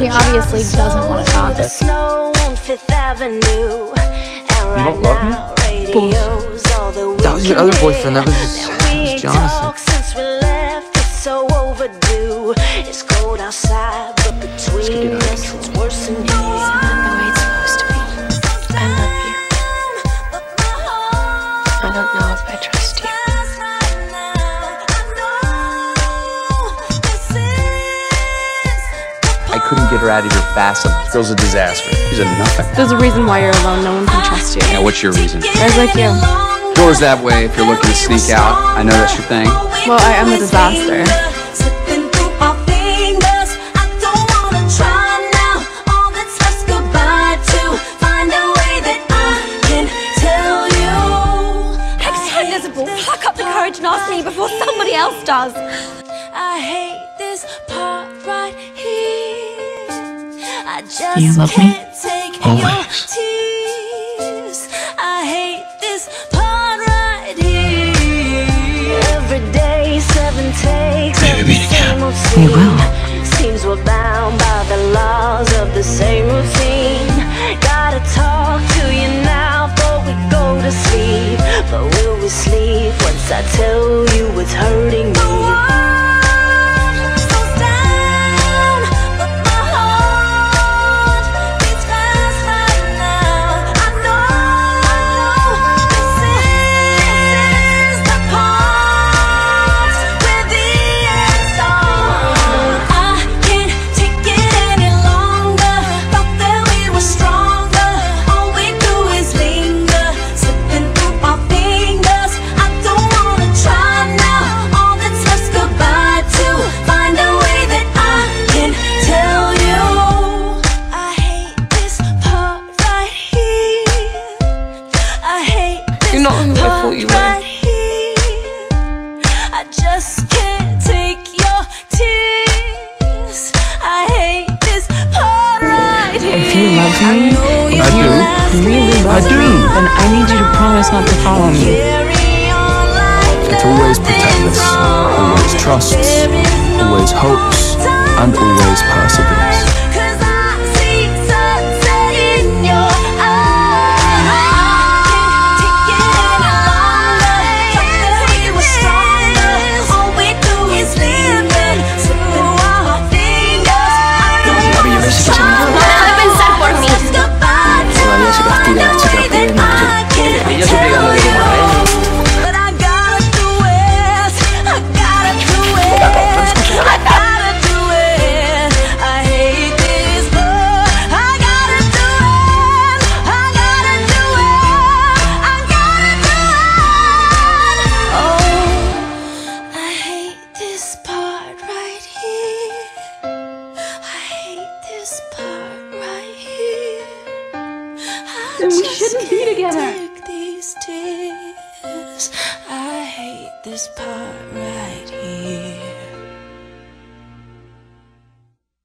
She obviously doesn't want to talk. You don't love me? That was your other boyfriend. That was, that was Jonathan. Since we left, it's so get her out of here fast. This girl's a disaster. She's a nothing. There's a reason why you're alone. No one can trust you. Yeah, what's your reason? Guys like you. Doors that way if you're looking to sneak out. I know that's your thing. Well, I am a disaster. Pluck up the courage and ask me before somebody else does. I hate this part right here. I just You love me? Always. your tears. I hate this part right here. Every day, seven takes. Maybe meet again. We will. Seems we're bound by the laws of the same routine. Gotta talk to you now before we go to sleep. But will we sleep once I tell you You're not who I thought you were. right here. I just can't take your tears. I hate this part right here. If you love me, I do. really love do. me, then I need you to promise not to follow me. Carry on like To always protect nothing's us, wrong. always trusts, There is no always hopes, and always perseveres. Then we shouldn't be together. take these tears. I hate this part right here.